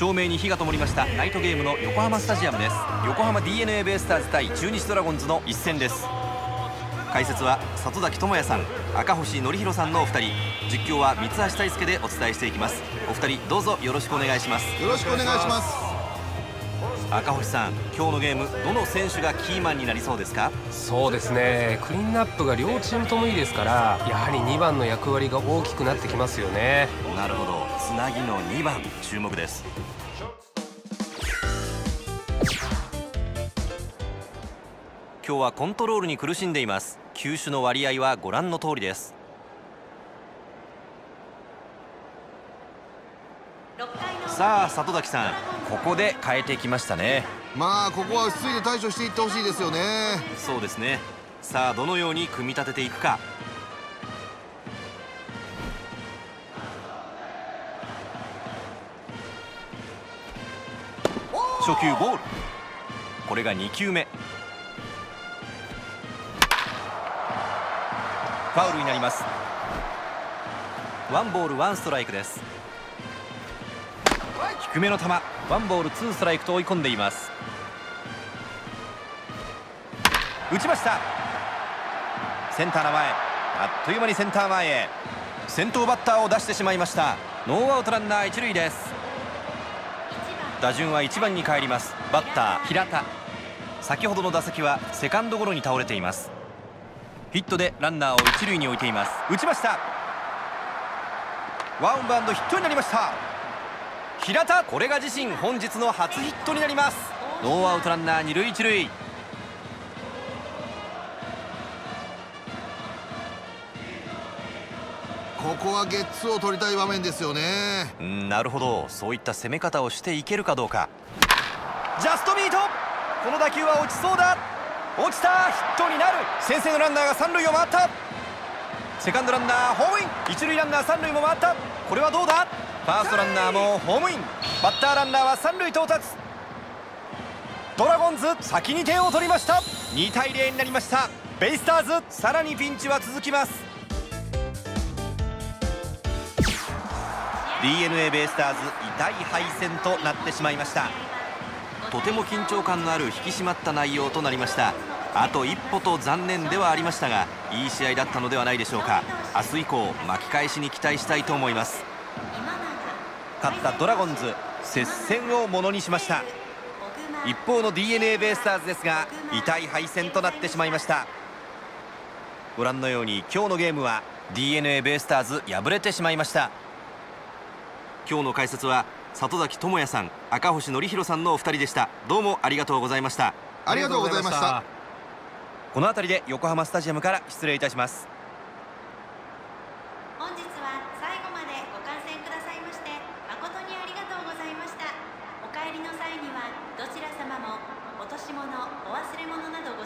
照明に火が灯りました。ナイトゲームの横浜スタジアムです。横浜 d n a ベイスターズ対中日ドラゴンズの一戦です。解説は里崎智也さん赤星則弘さんのお二人。実況は三橋大輔でお伝えしていきます。お二人どうぞよろしくお願いします。よろしくお願いします。赤星さん今日のゲームどの選手がキーマンになりそうですか？そうですね。クリーンアップが両チームともいいですからやはり2番の役割が大きくなってきますよね。なるほどつなぎの2番注目です。今日はコントロールに苦しんでいます。球種の割合はご覧の通りです。さあ里崎さんここで変えてきましたね。まあここは落ち着いて対処していってほしいですよね。そうですね。さあどのように組み立てていくか初球ボール。これが2球目。ファウルになります。ワンボールワンストライクです。低めの球。ワンボールツーストライクと追い込んでいます。打ちました。センターの前。あっという間にセンター前へ。先頭バッターを出してしまいました。ノーアウトランナー一塁です。打順は1番に帰ります。バッター平田。先ほどの打席はセカンドゴロに倒れています。ヒットでランナーを一塁に置いています。打ちました。ワンバウンドヒットになりました。平田これが自身本日の初ヒットになります。ノーアウトランナー二塁一塁。ここはゲッツを取りたい場面ですよね。なるほど。そういった攻め方をしていけるかどうか。ジャストミート。この打球は落ちそうだ。落ちた。ヒットになる。先制のランナーが三塁を回った。セカンドランナーホームイン。一塁ランナー三塁も回った。これはどうだ？ファーストランナーもホームイン。バッターランナーは三塁到達。ドラゴンズ先に点を取りました。2対0になりました。ベイスターズさらにピンチは続きます。D n a ベイスターズ痛い敗戦となってしまいました。とても緊張感のある引き締まった内容となりました。あと一歩と残念ではありましたがいい試合だったのではないでしょうか。明日以降巻き返しに期待したいと思います。勝ったドラゴンズ接戦をものにしました。一方の d n a ベイスターズですが痛い敗戦となってしまいました。ご覧のように今日のゲームは d n a ベイスターズ敗れてしまいました。今日の解説は里崎智也さん赤星則弘さんのお二人でした。どうもありがとうございました。ありがとうございました。この辺りで横浜スタジアムから失礼いたします。本日は最後までご観戦くださいまして誠にありがとうございました。お帰りの際にはどちら様も落とし物お忘れ物など